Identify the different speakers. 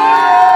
Speaker 1: Christopher